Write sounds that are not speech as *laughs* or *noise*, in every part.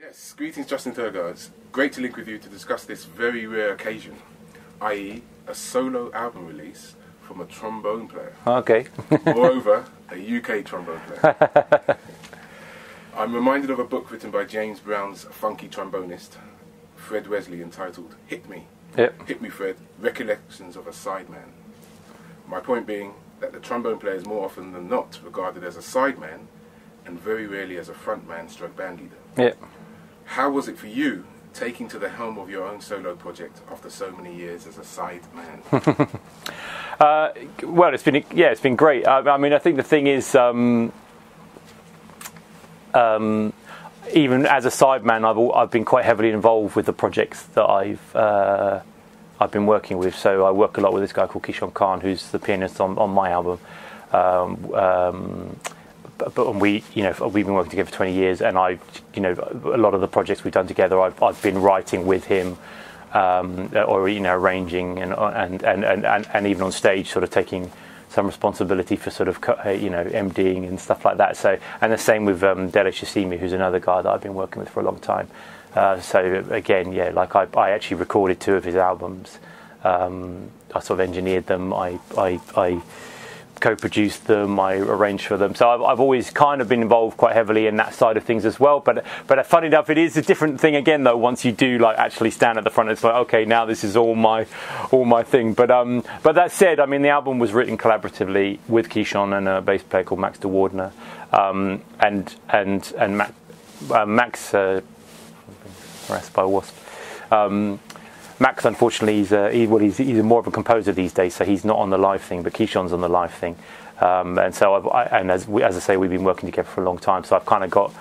Yes, greetings Justin Thurgur. Great to link with you to discuss this very rare occasion, i.e. a solo album release from a trombone player. Okay. *laughs* Moreover, a UK trombone player. *laughs* I'm reminded of a book written by James Brown's funky trombonist, Fred Wesley, entitled Hit Me. Yep. Hit Me Fred, Recollections of a Sideman. My point being that the trombone player is more often than not regarded as a sideman and very rarely as a frontman stroke band leader. Yep. How was it for you taking to the helm of your own solo project after so many years as a side man? *laughs* Uh, well, it's been yeah, it's been great. I, I mean, I think the thing is, um, um, even as a sideman, I've I've been quite heavily involved with the projects that I've uh, I've been working with. So I work a lot with this guy called Kishon Khan, who's the pianist on, on my album. Um, um, but, we, you know, we've been working together for 20 years, and I, you know, a lot of the projects we've done together, I've, I've been writing with him, um, or you know, arranging and, and and, and and and even on stage, sort of taking some responsibility for sort of, uh, you know, MDing and stuff like that. So, and the same with um, Dele who's another guy that I've been working with for a long time. Uh, so again, yeah, like I, I actually recorded two of his albums. Um, I sort of engineered them. I, I, I co-produced them. I arranged for them. So I've, I've always kind of been involved quite heavily in that side of things as well. But but funny enough, it is a different thing again though. Once you do like actually stand at the front, it's like okay, now this is all my all my thing. But um, but that said, I mean the album was written collaboratively with Kishon and a bass player called Max de Wardener, um, and and and Mac, uh, Max. Uh, harassed by a wasp. Um, Max, unfortunately, he's, uh, he, well, he's, he's more of a composer these days, so he's not on the live thing, but Kishon's on the live thing. Um, and so, I've, I, and as, we, as I say, we've been working together for a long time, so I've kind of got,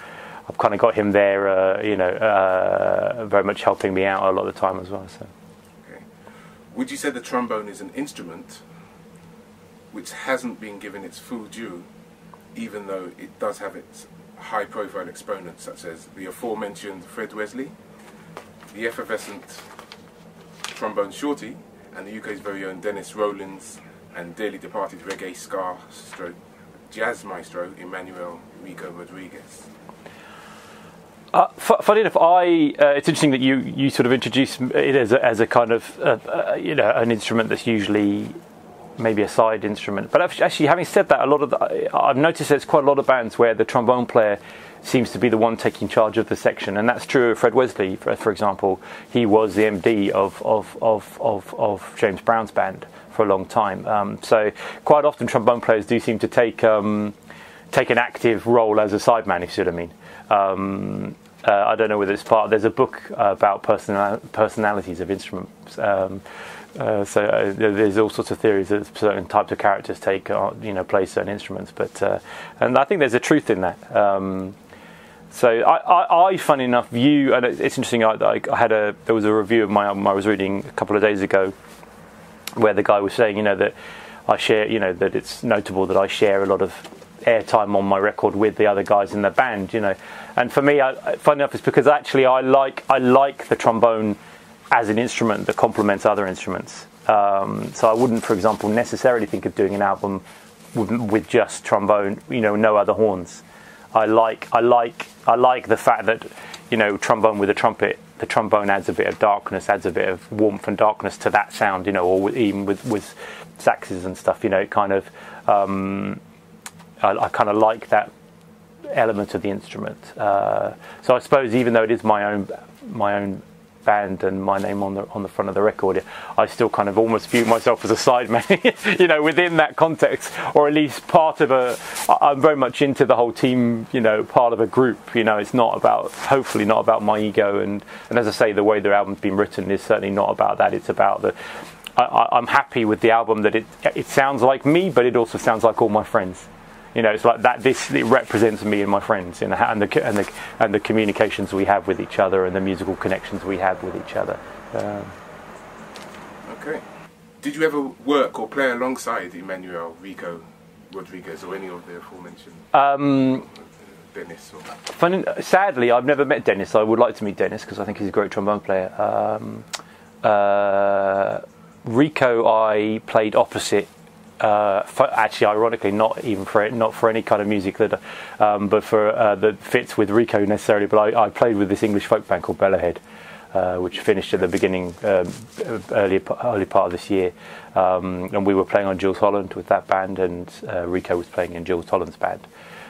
I've kind of got him there, uh, you know, uh, very much helping me out a lot of the time as well. So. Okay. Would you say the trombone is an instrument which hasn't been given its full due, even though it does have its high profile exponents, such as the aforementioned Fred Wesley, the effervescent trombone shorty, and the UK's very own Dennis Rollins, and dearly departed reggae star stroke jazz maestro Emmanuel Rico Rodriguez? Uh, funny enough, I uh, it's interesting that you, you sort of introduce it as a, as a kind of uh, uh, you know an instrument that's usually maybe a side instrument. But actu- actually, having said that, a lot of the, I've noticed there's quite a lot of bands where the trombone player seems to be the one taking charge of the section, and that's true of Fred Wesley, for, for example. He was the MD of of, of, of of James Brown's band for a long time. Um, so quite often, trombone players do seem to take um, take an active role as a sideman, if you see what I mean. Um, uh, I don't know whether it's part. There's a book uh, about personal, personalities of instruments. Um, uh, so uh, there's all sorts of theories that certain types of characters take, uh, you know, play certain instruments. But uh, and I think there's a truth in that. Um, so I, I, I, funny enough, view and it's interesting. I I had a there was a review of my album I was reading a couple of days ago, where the guy was saying, you know, that I share, you know, that it's notable that I share a lot of airtime on my record with the other guys in the band, you know. And for me, I, funny enough, it's because actually I like I like the trombone as an instrument that complements other instruments. Um, so I wouldn't, for example, necessarily think of doing an album with, with just trombone, you know, no other horns. I like I like I like the fact that you know trombone with a trumpet. The trombone adds a bit of darkness, adds a bit of warmth and darkness to that sound, you know, or even with with saxes and stuff. You know, it kind of um, I, I kind of like that element of the instrument. Uh, so I suppose even though it is my own my own band and my name on the on the front of the record, I still kind of almost view myself as a sideman, *laughs* you know, within that context, or at least part of a. I'm very much into the whole team, you know, part of a group. You know, it's not about hopefully not about my ego, and and as I say, the way the album's been written is certainly not about that. It's about the. I, I'm happy with the album that it it sounds like me, but it also sounds like all my friends you know, it's like that. This it represents me and my friends, you know, and the and the and the communications we have with each other and the musical connections we have with each other. Um, Okay. Did you ever work or play alongside Emmanuel Rico Rodriguez or any of the aforementioned um, Dennis? Or... funny, sadly, I've never met Dennis. I would like to meet Dennis because I think he's a great trombone player. Um, uh, Rico, I played opposite uh, for, actually, ironically, not even for not for any kind of music that, um, but for uh, that fits with Rico necessarily. But I, I, played with this English folk band called Bellowhead, uh, which finished at the beginning, um, early early part of this year, um, and we were playing on Jools Holland with that band, and uh, Rico was playing in Jools Holland's band.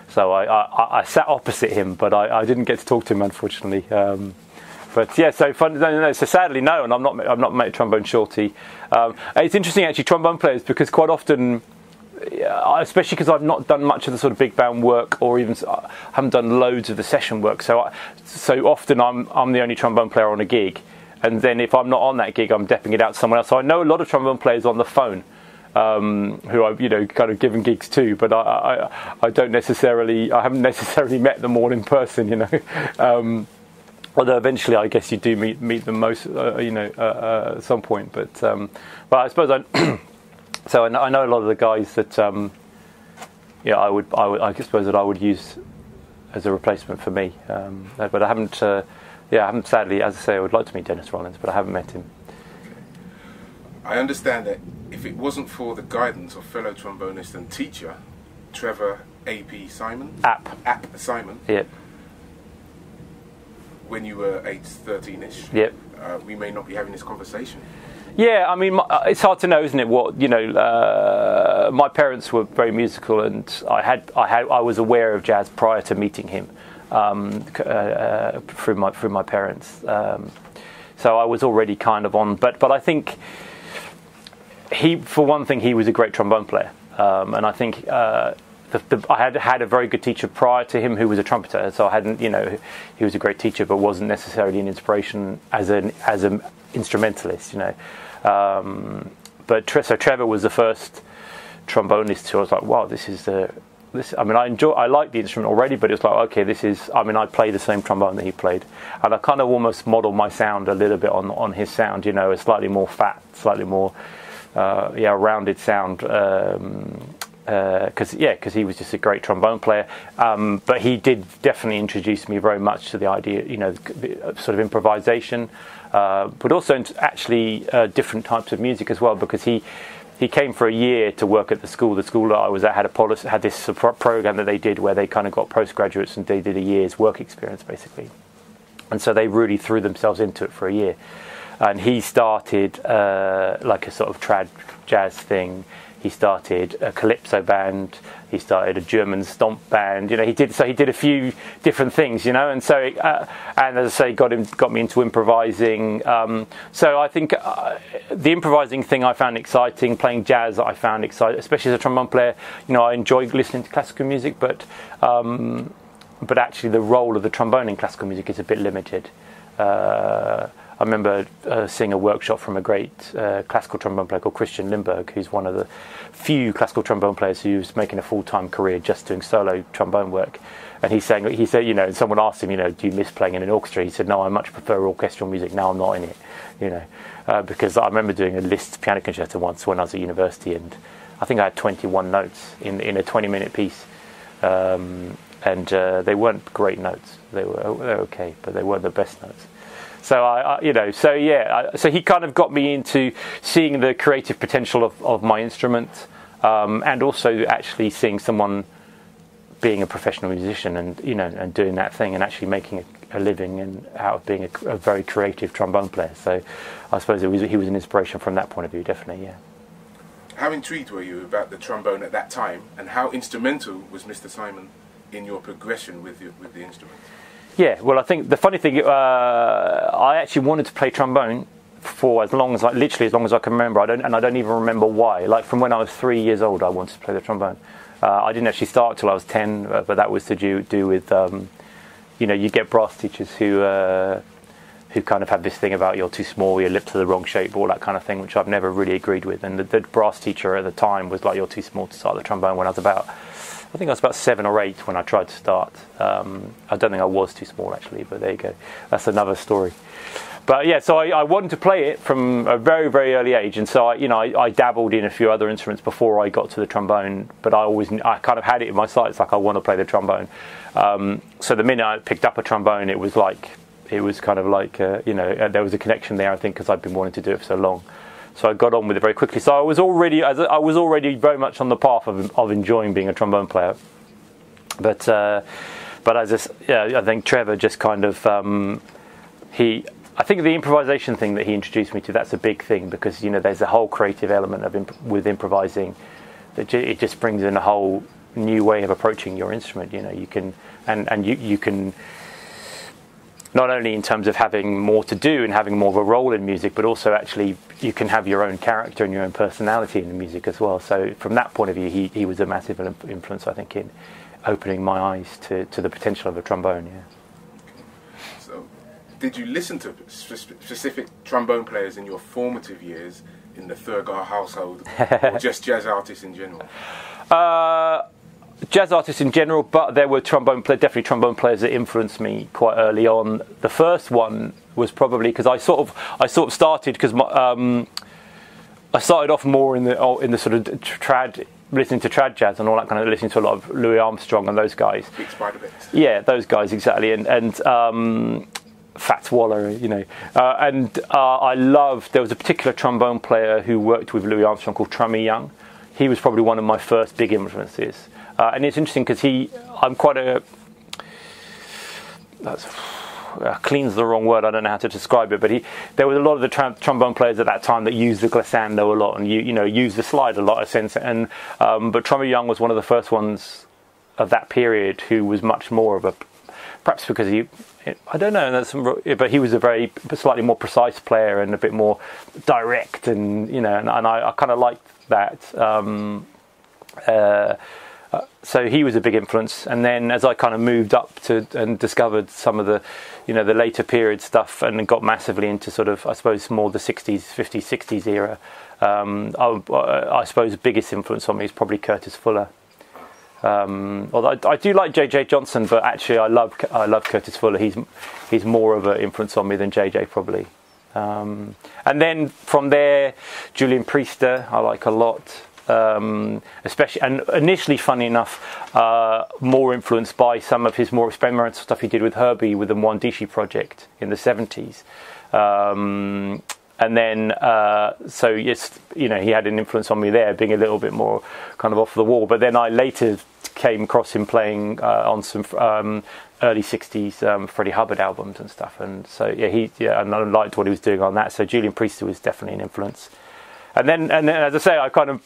So I, I, I, sat opposite him, but I, I, didn't get to talk to him unfortunately. But yeah, so fun. No, no, so sadly, no, and I'm not. I'm not mate trombone shorty. Um, it's interesting actually, trombone players, because quite often, especially because I've not done much of the sort of big band work, or even I haven't done loads of the session work. So, I, so often I'm I'm the only trombone player on a gig, and then if I'm not on that gig, I'm depping it out to someone else. So I know a lot of trombone players on the phone. Um, who I've you know kind of given gigs to, but I, I, I don't necessarily I haven't *laughs* necessarily met them all in person, you know. *laughs* Um, although eventually I guess you do meet meet them most uh, you know uh, uh, at some point but um, but I suppose I *clears throat* so I know, I know, a lot of the guys that um, yeah I would, I would I suppose that I would use as a replacement for me um, but I haven't uh, yeah I haven't sadly as I say I would like to meet Dennis Rollins but I haven't met him. I understand that if it wasn't for the guidance of fellow trombonist and teacher Trevor AP Simon? App. App Simon? Yeah when you were 8, 13 ish, yep. Uh, we may not be having this conversation. Yeah, I mean, uh, it's hard to know, isn't it? What you know, uh, my parents were very musical, and I had, I had, I was aware of jazz prior to meeting him um, uh, uh, through my through my parents. Um, so I was already kind of on, but but I think he, for one thing, he was a great trombone player, um, and I think uh, the, the, I had had a very good teacher prior to him who was a trumpeter, so I hadn't, you know, he was a great teacher, but wasn't necessarily an inspiration as an as an instrumentalist, you know. Um, but so Trevor was the first trombonist who I was like, wow, this is the this. I mean, I enjoy, I like the instrument already, but it's like, okay, this is. I mean, I play the same trombone that he played, and I kind of almost model my sound a little bit on on his sound, you know, a slightly more fat, slightly more. Uh, yeah, rounded sound, um, because uh, yeah, because he was just a great trombone player. Um, but he did definitely introduce me very much to the idea, you know, sort of improvisation, uh, but also actually uh, different types of music as well. Because he he came for a year to work at the school. The school that I was at had a policy, had this program that they did where they kind of got postgraduates and they did a year's work experience basically, and so they really threw themselves into it for a year. And he started uh, like a sort of trad jazz thing he started a calypso band. He started a German stomp band. You know, he did so. He did a few different things. You know, and so uh, and as I say, got him got me into improvising. Um, so I think uh, the improvising thing I found exciting. Playing jazz I found exciting, especially as a trombone player. You know, I enjoy listening to classical music, but um, but actually the role of the trombone in classical music is a bit limited. Uh, I remember uh, seeing a workshop from a great uh, classical trombone player called Christian Lindberg, who's one of the few classical trombone players who's making a full-time career just doing solo trombone work. And he's saying, he said, you know, someone asked him, you know, do you miss playing in an orchestra? He said, no, I much prefer orchestral music. Now I'm not in it, you know, uh, because I remember doing a Liszt piano concerto once when I was at university, and I think I had 21 notes in in a 20-minute piece. Um, and uh, they weren't great notes. They were, they were okay, but they weren't the best notes. So I, I, you know, so yeah, I, so he kind of got me into seeing the creative potential of, of my instrument, um, and also actually seeing someone being a professional musician and you know and doing that thing and actually making a, a living and out of being a, a, very creative trombone player. So I suppose was, he was an inspiration from that point of view, definitely, yeah. How intrigued were you about the trombone at that time, and how instrumental was Mr. Simon in your progression with your, with the instrument? Yeah, well, I think the funny thing, uh, I actually wanted to play trombone for as long as I, literally as long as I can remember. I don't, and I don't even remember why. Like from when I was three years old, I wanted to play the trombone. Uh, I didn't actually start till I was ten, uh, but that was to do, do with, um, you know, you get brass teachers who uh, who kind of have this thing about you're too small, your lips are the wrong shape, all that kind of thing, which I've never really agreed with. And the, the brass teacher at the time was like, you're too small to start the trombone when I was about I think I was about seven or eight when I tried to start. Um, I don't think I was too small actually, but there you go. That's another story. But yeah, so I, I, wanted to play it from a very, very early age, and so I, you know, I, I, dabbled in a few other instruments before I got to the trombone. But I always, I kind of had it in my sights, like I want to play the trombone. Um, so the minute I picked up a trombone, it was like, it was kind of like, uh, you know, uh, there was a connection there. I think because I'd been wanting to do it for so long. So I got on with it very quickly. So I was already I was already very much on the path of, of enjoying being a trombone player. But uh, but as yeah, I think Trevor just kind of um, he. I think the improvisation thing that he introduced me to that's a big thing because you know there's a whole creative element of imp- with improvising that it just brings in a whole new way of approaching your instrument. You know you can and and you you can not only in terms of having more to do and having more of a role in music, but also actually you can have your own character and your own personality in the music as well. So from that point of view, he, he was a massive influence, I think, in opening my eyes to, to the potential of a trombone. Yeah. So, did you listen to specific trombone players in your formative years in the Thurgur household, or *laughs* just jazz artists in general? Uh, jazz artists in general, but there were trombone play, definitely trombone players that influenced me quite early on. The first one was probably because I sort of I sort of started because um, I started off more in the oh, in the sort of trad listening to trad jazz and all that kind of listening to a lot of Louis Armstrong and those guys. Yeah, those guys exactly, and and. Um, Fats Waller, you know, uh, and uh, I loved. There was a particular trombone player who worked with Louis Armstrong called Trummy Young. He was probably one of my first big influences. Uh, and it's interesting because he, I'm quite a, that's, uh, clean's the wrong word. I don't know how to describe it, but he there was a lot of the trombone players at that time that used the glissando a lot and you you know used the slide a lot of sense. And um, but Trummy Young was one of the first ones of that period who was much more of a perhaps because he I don't know but he was a very slightly more precise player and a bit more direct and you know and, and I, I kind of liked that. Um, uh, uh, so he was a big influence. And then as I kind of moved up to and discovered some of the, you know, the later period stuff and got massively into sort of, I suppose, more the 60s, 50s, 60s era, um, I, I, suppose the biggest influence on me is probably Curtis Fuller. Um, although I, I, do like JJ Johnson, but actually I love I love Curtis Fuller. He's he's more of an influence on me than JJ probably. Um, and then from there, Julian Priester I like a lot um, especially and initially, funny enough, uh, more influenced by some of his more experimental stuff he did with Herbie with the Mwandishi project in the seventies. Um, and then, uh, so yes, you know, he had an influence on me there, being a little bit more kind of off the wall. But then I later came across him playing uh, on some um, early '60s um, Freddie Hubbard albums and stuff, and so yeah, he yeah, and I liked what he was doing on that. So Julian Priester was definitely an influence. And then, and then, as I say, I kind of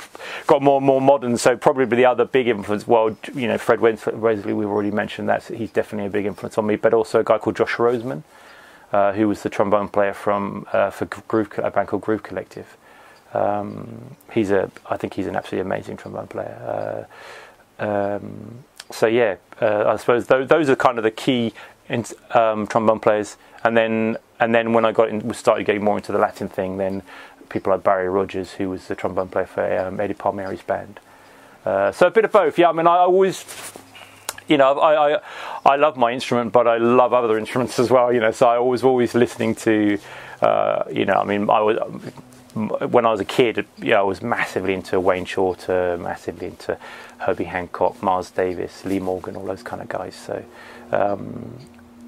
got more and more modern. So probably the other big influence, well, you know, Fred Wesley, we've already mentioned that. He's definitely a big influence on me. But also a guy called Josh Roseman, uh, who was the trombone player from uh, for Groove, a band called Groove Collective. Um, he's a, I think he's an absolutely amazing trombone player. Uh, um, so yeah, uh, I suppose those, those, are kind of the key in, um, trombone players. And then, and then when I got in, started getting more into the Latin thing. Then people like Barry Rogers, who was the trombone player for um, Eddie Palmieri's band. Uh, so a bit of both. Yeah, I mean, I always, you know, I, I, I love my instrument, but I love other instruments as well. You know, so I was always listening to, uh, you know, I mean, I was when I was a kid, you know, I was massively into Wayne Shorter, massively into Herbie Hancock, Miles Davis, Lee Morgan, all those kind of guys. So, um,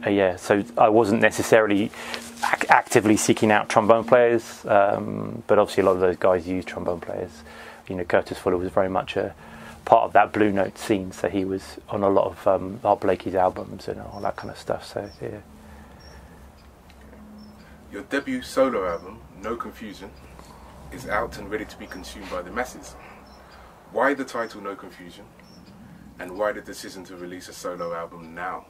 uh, yeah, so I wasn't necessarily ac- actively seeking out trombone players, um, but obviously a lot of those guys use trombone players. You know, Curtis Fuller was very much a part of that Blue Note scene, so he was on a lot of um, Art Blakey's albums and all that kind of stuff. So yeah. Your debut solo album, No Confusion, is out and ready to be consumed by the masses. Why the title No Confusion? And why the decision to release a solo album now?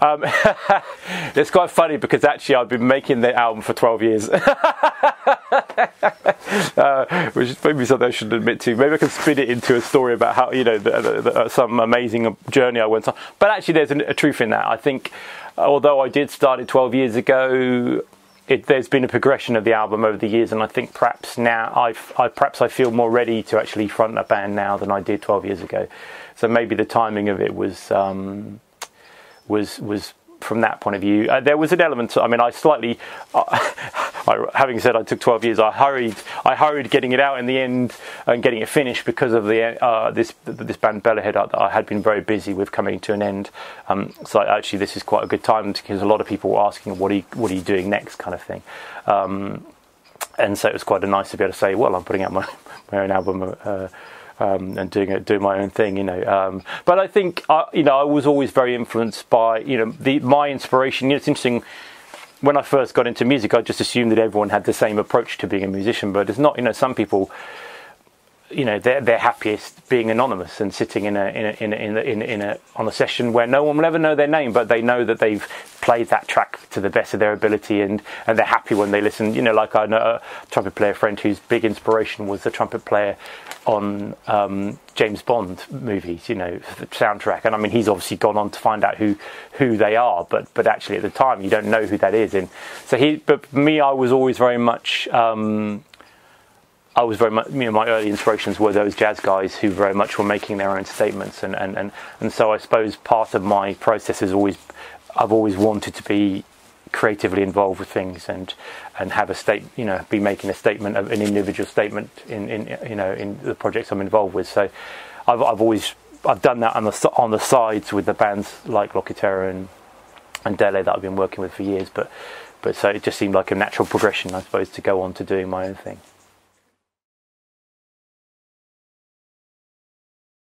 Um, *laughs* it's quite funny because actually I've been making the album for 12 years, *laughs* uh, which is maybe something I should admit to. Maybe I can spin it into a story about how, you know, the, the, the, uh, some amazing journey I went on. But actually, there's a, a truth in that. I think, although I did start it 12 years ago, it, there's been a progression of the album over the years, and I think perhaps now I've, I perhaps I feel more ready to actually front a band now than I did 12 years ago. So maybe the timing of it was um, was was from that point of view. Uh, there was an element. I mean, I slightly, uh, *laughs* I, having said I took 12 years, I hurried. I hurried getting it out in the end and getting it finished because of the uh, this this band Bellowhead that I had been very busy with coming to an end. Um, so actually, this is quite a good time because a lot of people were asking, "What are you, what are you doing next?" kind of thing. Um, and so it was quite a nice to be able to say, well, I'm putting out my, *laughs* my own album. Uh, um, and doing it, doing my own thing, you know. Um, but I think, I, you know, I was always very influenced by, you know, the my inspiration. You know, it's interesting. When I first got into music, I just assumed that everyone had the same approach to being a musician, but it's not. You know, some people you know they're they're happiest being anonymous and sitting in a in a in a, in a, in a, in a on a session where no one will ever know their name, but they know that they've played that track to the best of their ability, and and they're happy when they listen. You know, like I know a trumpet player friend whose big inspiration was the trumpet player on um, James Bond movies. You know, the soundtrack, and I mean he's obviously gone on to find out who who they are, but but actually at the time you don't know who that is, and so he. But me, I was always very much. Um, I was very much, you know, my early inspirations were those jazz guys who very much were making their own statements, and, and, and, and so I suppose part of my process is always, I've always wanted to be creatively involved with things and and have a state, you know, be making a statement, an individual statement in, in you know in the projects I'm involved with. So I've I've always I've done that on the on the sides with the bands like Lokkhi Terra and and Dele that I've been working with for years, but but so it just seemed like a natural progression, I suppose, to go on to doing my own thing.